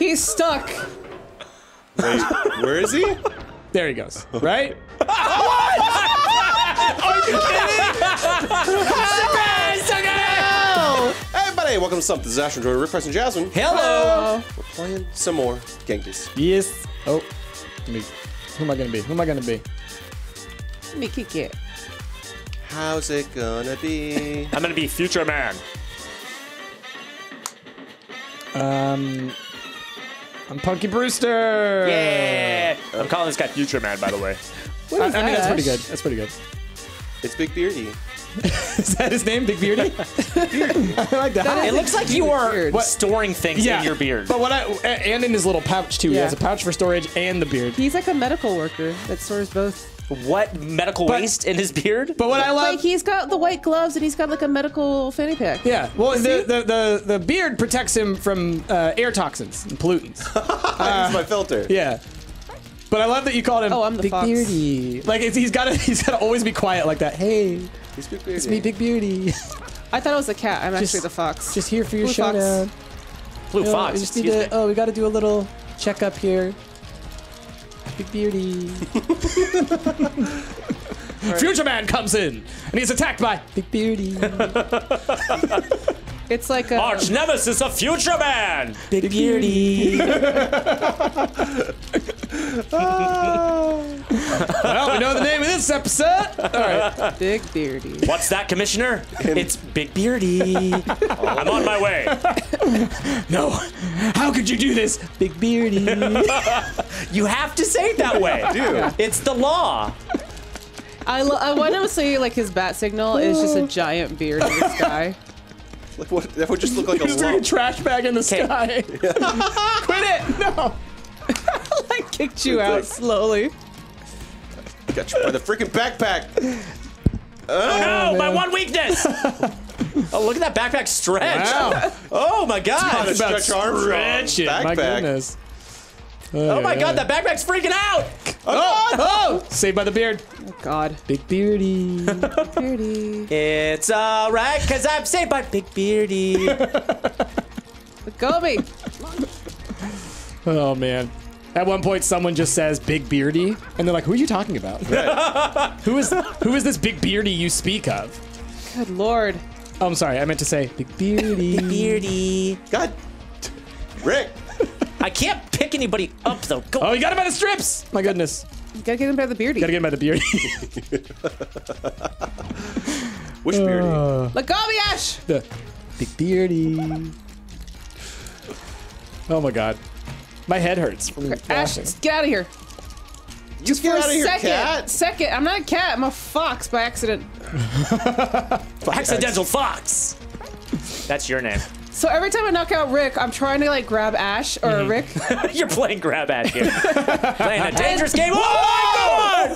He's stuck. Wait, where is he? There he goes. Right? What? Are you kidding? Hey, everybody, welcome to Something Disaster. Enjoy Rik Price and Jasmine. Hello. We're playing some more Gang Beasts. Yes. Oh. Let me- Who am I gonna be? Who am I gonna be? Let me kick it. How's it gonna be? I'm gonna be Future Man. Um. I'm Punky Brewster. Yeah. I'm calling this guy Future Man, by the way. What I, is I mean, that's pretty good. That's pretty good. It's Big Beardy. Is that his name, Big Beardy? I like that. That It is looks like you are What? storing things in your beard. But what I and in his little pouch too. He Yeah. has a pouch for storage and the beard. He's like a medical worker that stores both. What medical But- waste in his beard? But what I love, Like he's got the white gloves and he's got like a medical fanny pack. yeah. Well, the, the the the beard protects him from uh, air toxins and pollutants. That's my filter. yeah. But I love that you called him Oh, I'm the Big fox. Beardy. Like it's, he's got to he's got to always be quiet like that. Hey, He's Big Beardy. it's me, Big Beardy. I thought it was a cat. I'm Just- actually the fox. Just here for your Blue fox. showdown. Blue Oh, Fox. we just need to. me. Oh, we got to do a little checkup here. Big Beardy. Future Man comes in and he's attacked by Big Beardy. It's like a. Arch nemesis of Future Man. Big Beardy. well, we know the name of this episode. All right. Big beardy. What's that, Commissioner? it's Big Beardy. I'm on my way. No. How could you do this, Big Beardy? You have to say it that way. Dude. It's the law. I, lo- I want to say like his bat signal is just a giant beard in the sky. Like what? That would just look like a He's doing a trash bag in the sky. Quit it! No. I kicked you out slowly. Got you by the freaking backpack. Oh, oh no, my one weakness. oh, look at that backpack stretch. Wow. Oh my Gotta god. stretch Armstrong. Stretch it. My goodness. Oh my god, that backpack's freaking out. Oh, oh! oh! Saved by the beard. God. Big Beardy. Beardy. It's alright, cause I'm saved by Big Beardy. Let go me. Oh man. At one point, someone just says "Big Beardy," and they're like, "Who are you talking about? who is who is this Big Beardy you speak of?" Good lord. Oh, I'm sorry. I meant to say Big Beardy. Big Beardy. God. Rik. I can't pick anybody up though. Go. Oh, you got him by the strips. My goodness. You gotta get him by the beardy. Gotta get him by the beardy. Which Beardy? Let go me, Ash. the Big Beardy. Oh my god. My head hurts from Ash, laughing. get out of here. you For get a out of here, second. cat. Second. I'm not a cat. I'm a fox by accident. Accidental Fox. That's your name. So every time I knock out Rik, I'm trying to like grab Ash or Mm-hmm. Rik. You're playing grab at here. playing a dangerous game. Oh my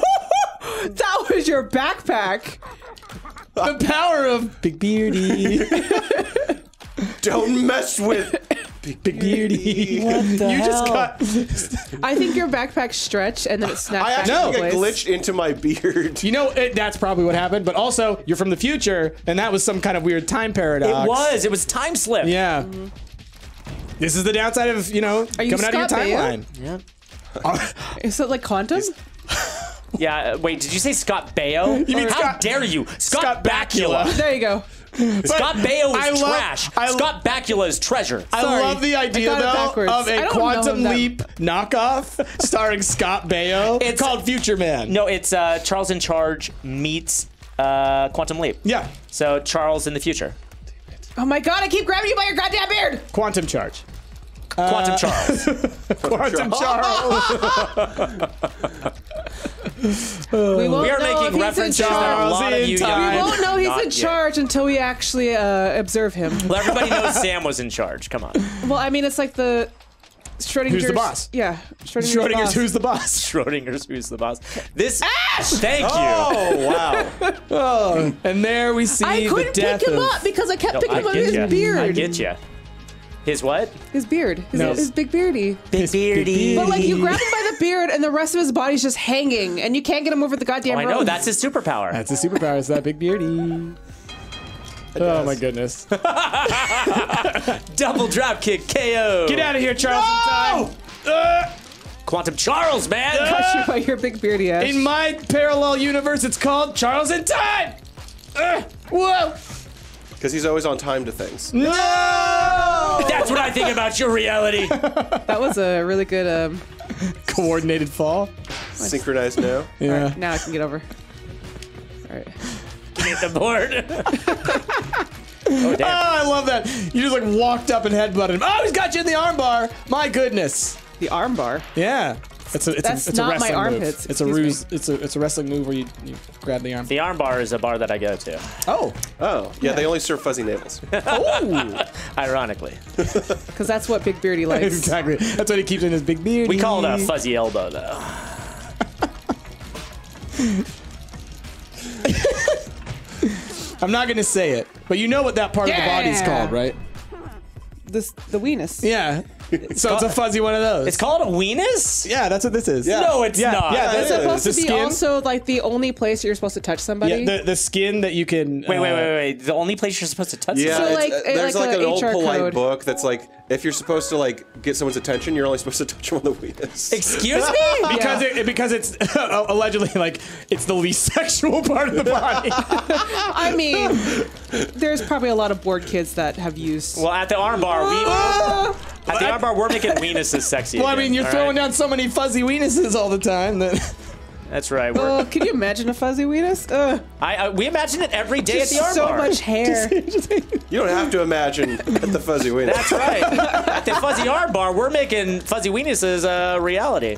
god! that was your backpack. the power of Big Beardy. Don't mess with Big Beardy. What the you just got. I think your backpack stretched and then it snapped I back actually No. into think I place. glitched into my beard. You know, it, that's probably what happened. But also, you're from the future, and that was some kind of weird time paradox. It was. It was time slip. Yeah. This is the downside of you know Are you coming out of your Scott Baio? Yeah. Is it like quantum? Yeah. uh, Wait. Did you say Scott Baio? You mean How Scott- dare you, Scott, Scott Bakula? Bakula. There you go. Scott Baio I is love- trash. I- Scott Bakula is treasure. I Sorry. love the idea though of a quantum leap knockoff starring Scott Baio. It's- called Future Man. no, it's uh, Charles in Charge meets uh, Quantum Leap. Yeah. So Charles in the future. Oh my god, I keep grabbing you by your goddamn beard! Quantum charge. Quantum Charles. Quantum Charles. We, won't We are know making he's references in that a charge. lot of you time. young We won't know he's not in yet. charge until we actually uh, observe him. Well, everybody knows Sam was in charge. Come on. Well, I mean, it's like the Schrodinger's. Who's the boss? Yeah, Schrodinger's, Schrodinger's boss. who's the boss? Schrodinger's who's the boss. This. Ash! Thank you. Oh wow! And there we see I the couldn't death pick him of. up because I kept No, picking I him up his ya. beard. I get you. His what? His beard. His, No. his big beardy. Big beardy. But like you grab him by the beard and the rest of his body's just hanging and you can't get him over the goddamn Oh, I rope. know that's his superpower. That's his superpower. Is that big beardy? Oh my goodness. Double drop kick KO. Get out of here, Charles in time. Uh, Quantum Charles, man. Touch you by your big beardy ass. in my parallel universe, it's called Charles in time. Uh, whoa. Because he's always on time to things. No. That's what I think about your reality. that was a really good. Um, Coordinated fall. Synchronized now. Yeah. now I can get over. All right. Hit the board. oh Oh, damn. I love that. You just like walked up and headbutted him. Oh, he's got you in the armbar. My goodness. The arm bar. Yeah. It's a, it's That's a, it's a not my wrestling armpits, Move. It's a excuse me. ruse. It's a it's a wrestling move where you, you grab the arm. The arm bar is a bar that I go to. Oh. Oh, yeah, they only serve fuzzy navels. Oh. Ironically, Because that's what Big Beardy likes. exactly. That's what he keeps in his big beard. we call it a fuzzy elbow, though. I'm not gonna say it, but you know what that part of the body's Yeah. called, right? This the weenus. Yeah. So it's a fuzzy one of those. It's called a weenus. yeah, that's what this is. Yeah. No, it's Yeah, not. yeah, It's that's- supposed the to be skin? also like the only place you're supposed to touch somebody. Yeah, the, the skin that you can. Wait, wait, uh, wait, wait. The only place you're supposed to touch Yeah, someone? So, like, uh, there's like like, a an old HR polite code. book that's like, if you're supposed to like get someone's attention, you're only supposed to touch them on the weenus. Excuse me? Because Yeah. it because it's allegedly like it's the least sexual part of the body. I mean, there's probably a lot of bored kids that have used. Well, at the arm bar, we Ah! at the arm bar we're making weenuses sexy. well, I mean, you're throwing right? down so many fuzzy weenuses all the time that. That's right. We're, Oh, uh, can you imagine a fuzzy weenus? Ugh, I, I we imagine it every day at the arm so bar. much hair. You don't have to imagine at the fuzzy weenus. That's right. at the fuzzy arm bar, we're making fuzzy weenuses a reality.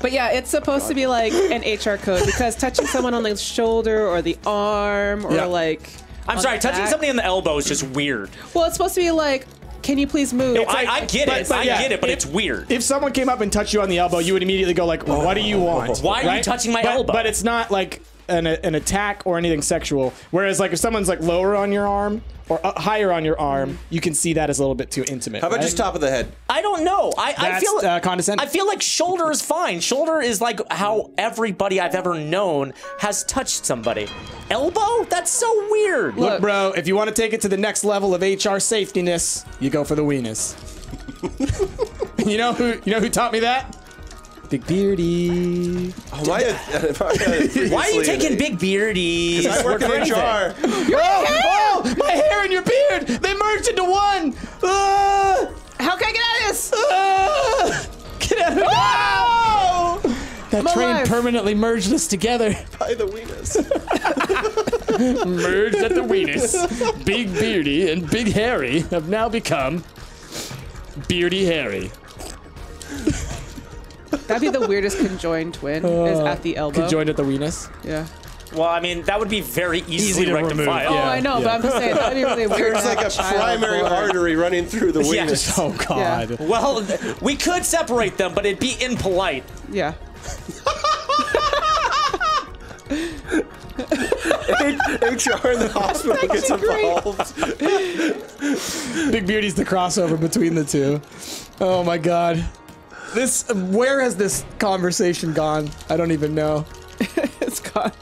But yeah, it's supposed to be like an HR code because touching someone on the shoulder or the arm or Yeah. like. I'm sorry, touching back- somebody in the elbow is just weird. Well, it's supposed to be like, can you please move? No, It's I, like- I get but- it. but I yeah, get it, but if- it's weird. If someone came up and touched you on the elbow, you would immediately go like, "What do you want? Why are you touching my But- elbow? But it's not like an, an attack or anything sexual. Whereas like if someone's like lower on your arm or uh, higher on your arm, you can see that as a little bit too intimate. How about right? just top of the head? I don't know. I, I feel uh, condescending. I feel like shoulder is fine. Shoulder is like how everybody I've ever known has touched somebody. Elbow? That's so weird. Look, Look. bro, if you want to take it to the next level of HR safetyness, you go for the weenus. you know who? You know who taught me that? Big Beardy. Oh, my, Why are you taking Big Beardy? I work in for HR. Oh, oh, my hair and your beard! They merged into one! Ah, How can I get out of this? ah, get out of here! That I'm train alive. permanently merged us together. By the weenus. merged at the weenus. Big Beardy and Big Harry have now become Beardy Harry. That'd be the weirdest conjoined twin. is at the elbow. Conjoined at the weenus. Yeah. Well, I mean, that would be very easily to remove, rectifiable. Oh, Yeah, I know, yeah. but I'm just saying that'd be really weird. There's like have a primary bored. artery running through the Yeah. weenus. Oh God. Well, we could separate them, but it'd be impolite. Yeah. HR in the hospital gets great. involved. Big Beardy's the crossover between the two. Oh my God. This where has this conversation gone? I don't even know. It's gone.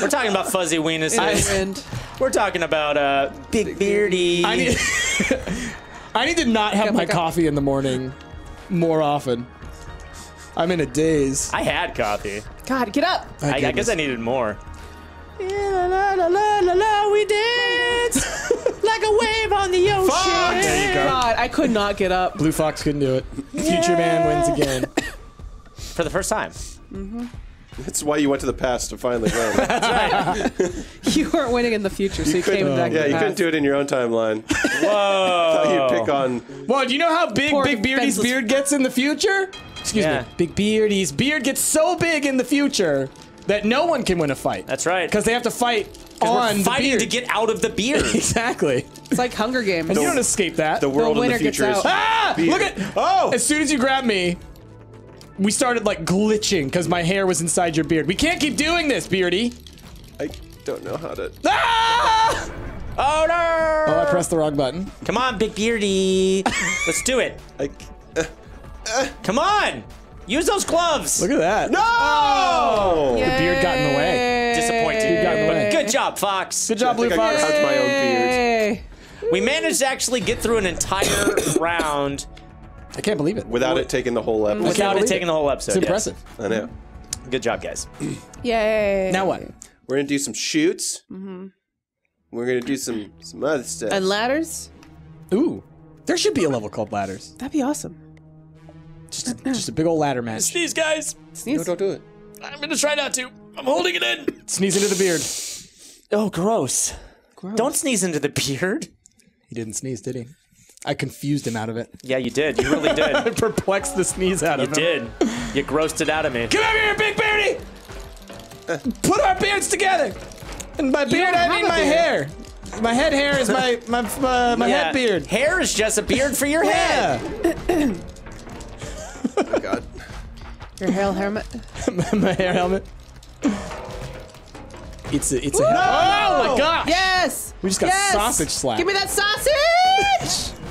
We're talking about fuzzy In weenuses. the. We're talking about uh, Big Beardy. I need I need to not have my coffee in the morning more often. I'm in a daze. I had coffee. God, get up. I, I guess. I needed more. La la la la la la, we dance like a wave on the ocean. There you go. God, I could not get up. Blue Fox couldn't do it. Future Man wins again. For the first time. Mm-hmm. That's why you went to the past to finally win. You weren't winning in the future, so you, came couldn't- back. yeah, to you the couldn't do it in your own timeline. Whoa. you'd pick on. Well, do you know how big Poor Big Beardy's defenseless- beard gets in the future? Excuse Yeah. me. Big Beardy's beard gets so big in the future that no one can win a fight. That's right. Because they have to fight we're on the fighting beard. to get out of the beard. exactly. It's like Hunger Games. And you don't escape that. The world in winner the gets future is. out. ah! beard. Look at Oh! As soon as you grab me, we started like glitching because my hair was inside your beard. We can't keep doing this, Beardy. I don't know how to. Ah! oh no! Oh, I pressed the wrong button. Come on, Big Beardy. Let's do it. I, Come on. Use those gloves. Look at that. no! The beard got in the way. Disappointed. got in the way. Good job, Fox. Good job, I Blue think I Fox. cut my own beard. We managed to actually get through an entire round I can't believe it. Without it taking the whole episode. without it taking it. the whole episode. It's yes. impressive. I know. Good job, guys. Yay. Now what? We're gonna do some shoots. Mm-hmm. We're gonna do some some other stuff. And ladders? Ooh, there should be a level called ladders. That'd be awesome. Just, a, just a big old ladder match. Sneeze, guys. Sneeze. no, don't do it. I'm gonna try not to. I'm holding it in. Sneeze into the beard. Oh, gross. Gross. Don't sneeze into the beard. He didn't sneeze, did he? I confused him out of it. Yeah, you did. You really did. I perplexed the sneeze out You of him. You did. You grossed it out of me. Come over here, Big Beardy! Put our beards together! And by beard, I mean my beard. hair. My head hair is my my uh, my Yeah, head beard. Hair is just a beard for your head. Your hair helmet. my hair helmet. It's a it's a. Oh my gosh! Yes. We just got yes. sausage slap. Give me that sausage.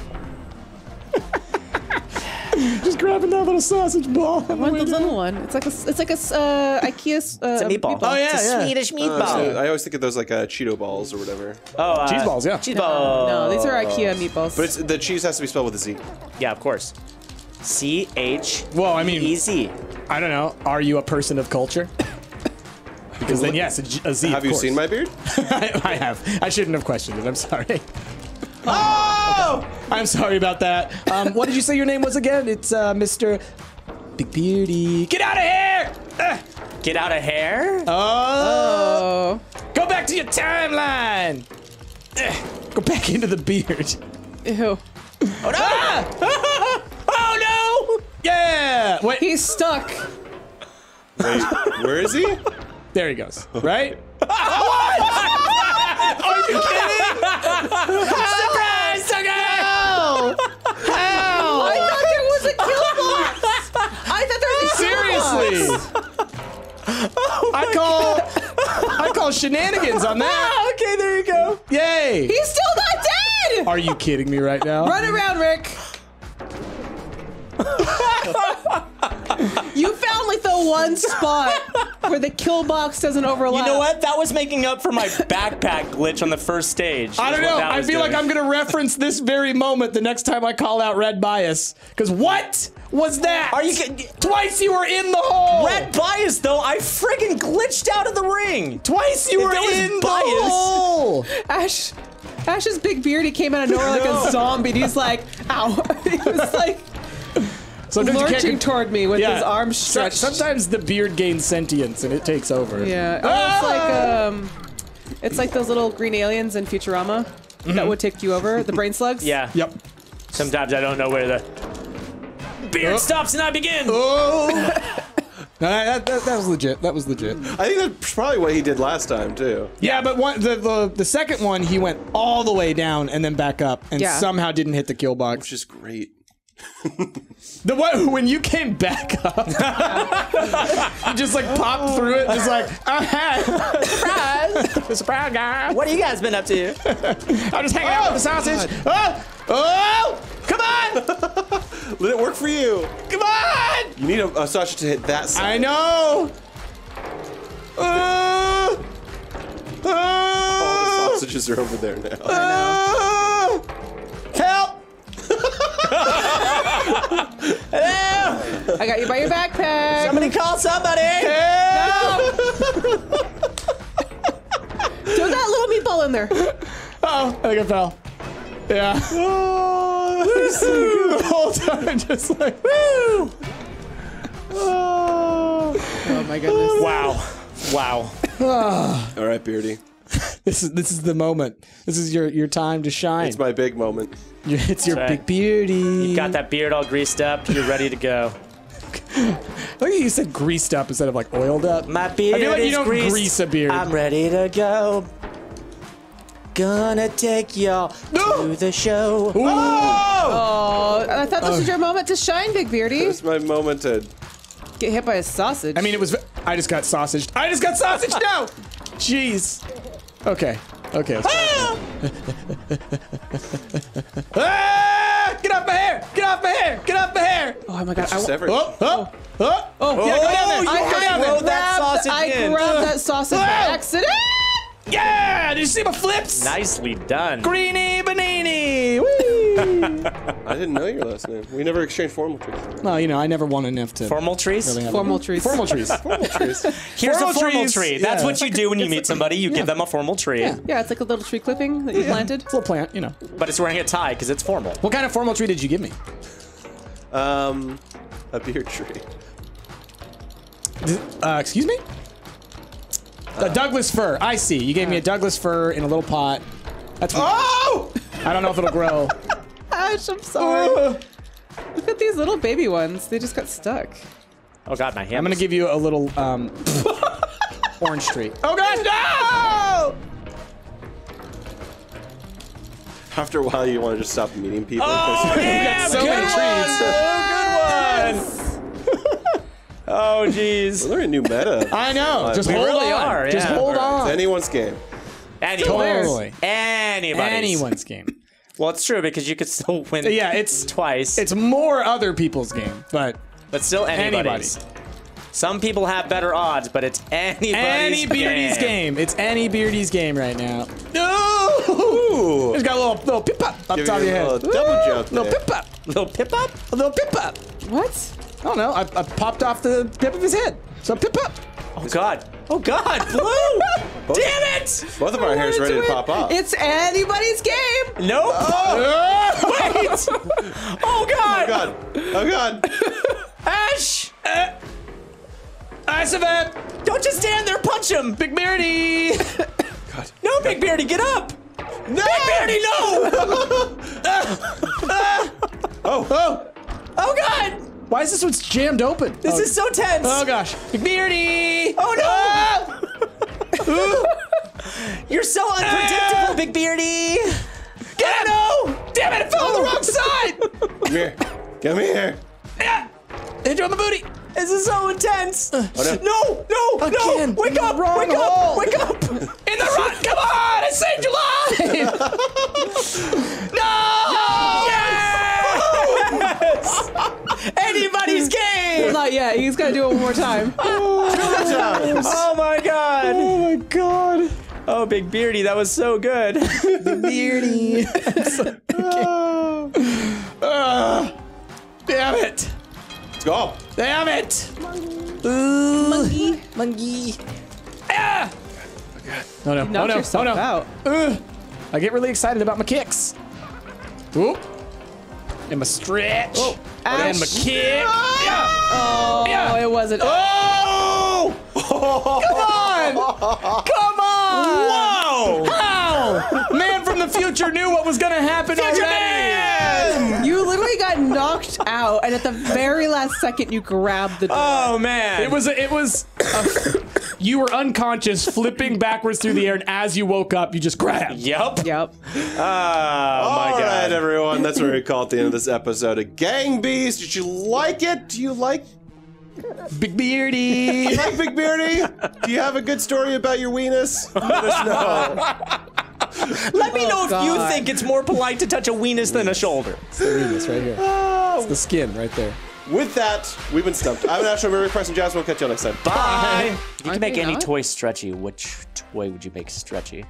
Just grabbing that little sausage ball. I want the little one. It's like a. It's like a uh, IKEA. Uh, It's a meatball. Oh, yeah, it's a yeah. Swedish Uh, meatball. so I always think of those like uh, Cheeto balls or whatever. oh, uh, Cheese balls, yeah. Cheese ball. No, these are IKEA meatballs. But it's, the cheese has to be spelled with a Z. Yeah, of course. C H Well, I mean, E Z. I don't know. Are you a person of culture? Because then, yes, a, G- a Z. Have of you course. seen my beard? I, I have. I shouldn't have questioned it. I'm sorry. Oh! I'm sorry about that. Um, what did you say your name was again? It's uh, Mr. Big Beardy. Get out of here! Ugh. Get out of here? Oh! oh. Go back to your timeline! Ugh. Go back into the beard. Ew. Oh no! oh no! Yeah! Wait, He's stuck. Wait, where is he? there he goes. Right? what? Are you kidding? Surprise! How? How? I thought there was a kill box. I thought there was a kill Seriously? box. I call I call shenanigans on that. okay, there you go. Yay! He's still not dead. Are you kidding me right now? Run around, Rik. You found like the one spot where the kill box doesn't overlap. You know what? That was making up for my backpack glitch on the first stage. I don't know. I was feel like. I'm gonna reference this very moment the next time I call out Red Bias. Cause what was that? Are you? Twice you were in the hole. Red bias though. I friggin' glitched out of the ring. Twice you If were in bias- the hole. Ash. Ash's big beard, he came out of nowhere like a zombie. And he's like, ow. he was like Sometimes you can't lurching con- toward me with Yeah. his arms So- stretched. sometimes the beard gains sentience and it takes over. Yeah. Oh, it's like um, it's like those little green aliens in Futurama that would take you over. The brain slugs. Yeah. Yep. Sometimes I don't know where the beard Oh. stops and I begin. Oh. No, that, that, that was legit. That was legit. I think that's probably what he did last time too. Yeah, but one, the, the the second one, he went all the way down and then back up, and Yeah. somehow didn't hit the kill box. Which is great. The one when you came back up, you just like popped through it, just like ah, surprise, surprise guy. What have you guys been up to? I'm just hanging out with the sausage. Oh, oh, come on, Let it work for you. come on. You need a, a sausage to hit that I side. know. Uh, All the uh, sausages are over there now. uh, I got you by your backpack. Somebody call somebody. Help. Throw that little meatball in there. Oh, I think I fell. Yeah. Oh, the whole time, just like, woo! Oh my goodness. Oh. Wow. Wow. Ah. All right, Beardy. This is this is the moment. This is your your time to shine. It's my big moment. It's your right. big beardy. You got that beard all greased up. You're ready to go. Look at you said greased up instead of like oiled up. My beard I feel like you is don't greased. grease a beard. I'm ready to go. Gonna take y'all No. to the show. Ooh. Oh, I thought this was your moment to shine, Big Beardy. It's my moment to. Get hit by a sausage. I mean, it was. I just got sausaged. I just got sausaged. No. Jeez. Okay. Okay. Let's Ah! Oh my god. I, Just wa- Oh, oh, oh, oh, yeah, go down there. you go I down there. that grabbed, sausage I in. grabbed that sausage by accident. Yeah! Did you see my flips? Nicely done. Greeny Banini! Whee! I didn't know your last name. We never exchanged formal trees. well, you know, I never won enough to Formal trees? really Formal a- trees. Formal trees. Formal trees. Here's Formal a formal trees, tree. That's yeah. what you do when you meet somebody. You give them a formal tree. Yeah. Yeah, it's like a little tree clipping that you planted. It's a little plant, you know. But it's wearing a tie because it's formal. What kind of formal tree did you give me? Um, a beard tree. Uh, excuse me? A Douglas fir. I see. You gave me a Douglas fir in a little pot. That's. Oh! I don't know if it'll grow. Ash, I'm sorry. Look at these little baby ones. They just got stuck. Oh god, my hand. I'm gonna give you a little um, orange tree. Oh gosh, no! After a while, you want to just stop meeting people. Oh, yeah, so good many one. Oh, good one. Oh, jeez. They're a new meta. I know. Just We hold really on. are, Just yeah. hold It's on. anyone's game. Anybody's. Totally. Anybody's. Anyone's game. Well, it's true because you could still win. Yeah, it's twice. it's more other people's game, but but still anybody's. Some people have better odds, but it's anybody's game. any Beardy's game. game. It's any Beardy's game right now. No! Ooh. It's got a little little pip up up Give top of you your head. little double jump Little pip up. Little pip up. A little pip up. What? I don't know. I, I popped off the tip of his head. So pip up. Oh god. Oh god. Blue. Damn it. Both of our hair's ready to pop off. It's anybody's game. Nope. Oh. Wait. Oh god. Oh god. Oh god. Ash. Uh, Ice event. Don't just stand there. Punch him. Big Beardy. God. No, Big Beardy, get up. No! Big Beardy, no. Oh, oh. Oh god. Why is this one's jammed open? This oh. is so tense. Oh gosh. Big Beardy. Oh no! Ah! You're so unpredictable, ah! Big Beardy. Get no! Damn it! It fell on the wrong side. Come here. Come here. yeah. Hit you on the booty. This is so intense. Uh, no. No, no, Again. no! Wake up! Wrong Wake up! Wake up! In the run. Come on! I saved your life. no! Yes! Anybody's game. Not yet. He's got to do it one more time. Oh my god! Oh my god. Oh, Big Beardy, that was so good. Beardy. Ah. damn it. Let's go. Damn it. Monkey. Monkey. Ah. Oh no. Knock oh no. oh no. out. Ugh. I get really excited about my kicks. Ooh. And my stretch. Oh. oh and my kick. Oh. Yeah. Oh, Yeah. it wasn't. Oh! Come on! Come on! Whoa! How? Man from the future knew what was gonna happen Future already. man! You literally got knocked out, and at the very last second, you grabbed the door. Oh man! It was. A, it was. A, you were unconscious, flipping backwards through the air, and as you woke up, you just grabbed. Yep. Yep. Oh ah, my All god. right, everyone. That's what we call at the end of this episode of Gang Beast. Did you like it? Do you like Big beardy. you like Big Beardy? Do you have a good story about your weenus? Let us know. Let me oh, know if you think it's more polite to touch a weenus than a shoulder. this right here. It's the skin right there. With that, we've been stumped. I'm National Mary Price and Jazz. We'll catch you next time. Bye. If you Aren't make any not? toy stretchy, which toy would you make stretchy?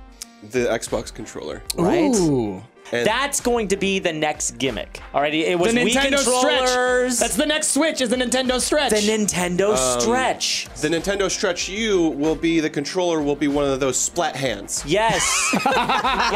The Xbox controller. Right? Ooh. And That's going to be the next gimmick. Alrighty, it The was Wii Nintendo Stretch. That's the next Switch. Is the Nintendo Stretch. the Nintendo um, Stretch. the Nintendo Stretch U will be the controller will be one of those splat hands. Yes. yes.